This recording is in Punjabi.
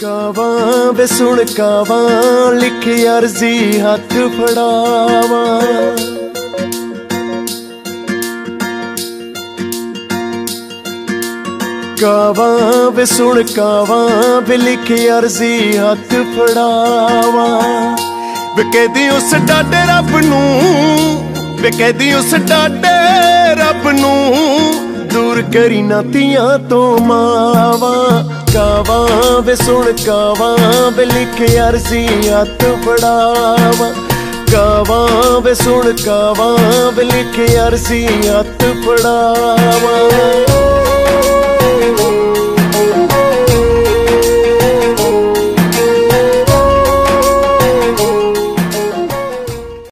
ਕਾਵਾਂ ਵੇ ਸੁਣ ਕਾਵਾਂ ਲਿਖ ਅਰਜ਼ੀ ਹੱਥ ਫੜਾਵਾਂ। ਕਾਵਾਂ ਵੇ ਸੁਣ ਕਾਵਾਂ ਵੇ ਲਿਖ ਅਰਜ਼ੀ ਹੱਥ ਫੜਾਵਾਂ। ਵੇ ਕਹਦੀ ਉਸ ਡਾਡੇ ਰੱਬ ਨੂੰ, ਵੇ ਕਹਦੀ ਉਸ ਡਾਡੇ ਰੱਬ ਨੂੰ, ਦੂਰ ਕਰੀ ਨਾ ਤੀਆਂ ਤੋਂ ਮਾਂ। ਵੇ ਸੁਣ ਕਾਵਾਂ ਵੇ ਲਿਖ ਅਰਜ਼ੀ ਹੱਥ ਫੜਾਵਾਂ। ਕਾਵਾਂ ਵੇ ਸੁਣ ਕਾਵਾਂ ਵੇ ਲਿਖ ਅਰਜ਼ੀ ਹੱਥ ਫੜਾਵਾਂ।